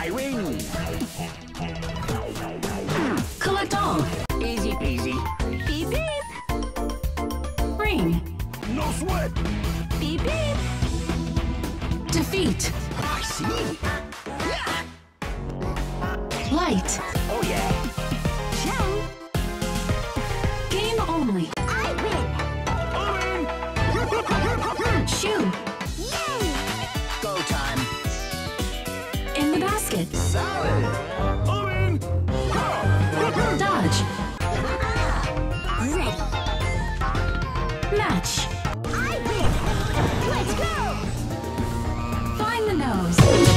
I win. Collect all. Easy peasy. Beep beep. Ring. No sweat. Beep beep. Defeat. I see. Light. Oh yeah. basket. Salad. Oven. Dodge. Ready. Match. I win. Let's go. Find the nose.